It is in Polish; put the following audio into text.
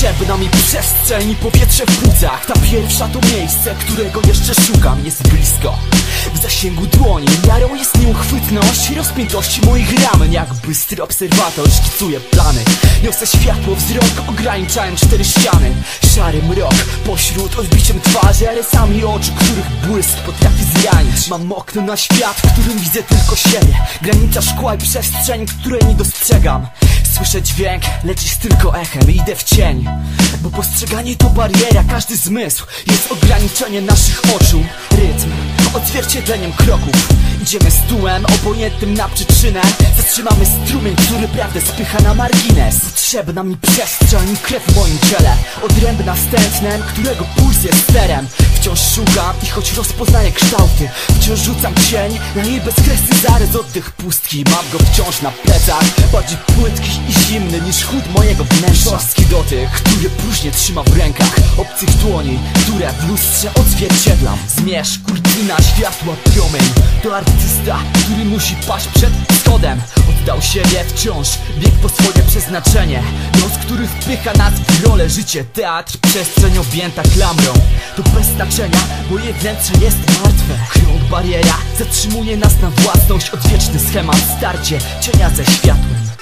Potrzebna mi przestrzeń i powietrze w płucach Ta pierwsza to miejsce, którego jeszcze szukam Jest blisko, w zasięgu dłoni Miarą jest nieuchwytność rozpiętości moich ramen. Jak bystry obserwator szkicuję plany. Niosę światło, wzrok, ograniczałem cztery ściany. Szary mrok, pośród odbiciem twarzy Rysami oczu, których błysk potrafi zranić. Mam okno na świat, w którym widzę tylko siebie. Granica szkła i przestrzeń, której nie dostrzegam Słyszę dźwięk, lecz jest tylko echem idę w cień. Bo postrzeganie to bariera, każdy zmysł Jest ograniczenie naszych oczu. Rytm, odzwierciedleniem kroków Idziemy z tułem, obojętnym na przyczynę. Zatrzymamy strumień, który prawdę spycha na margines. Potrzebna mi przestrzeń, krew w moim ciele. Odrębna z tętnem, którego puls jest sterem Wciąż szukam i choć rozpoznaję kształty Wciąż rzucam cień na jej bezkresny zarys Oddech pustki, mam go wciąż na plecach Bardziej płytki i zimny niż chód mojego wnętrza. Szorstki dotyk, który próżnie trzyma w rękach. Obcych dłoni, które w lustrze odzwierciedlam. Zmierzch, kurtyna, światła, promień To artysta, który musi paść przed schodem. Oddał siebie wciąż, bieg po swoje przeznaczenie. Nos, który wpycha nas w rolę Życie, teatr, przestrzeń objęta klamrą. To bez znaczenia, moje wnętrze jest martwe. Krąg bariera zatrzymuje nas na własność. Odwieczny schemat, starcie cienia ze światłem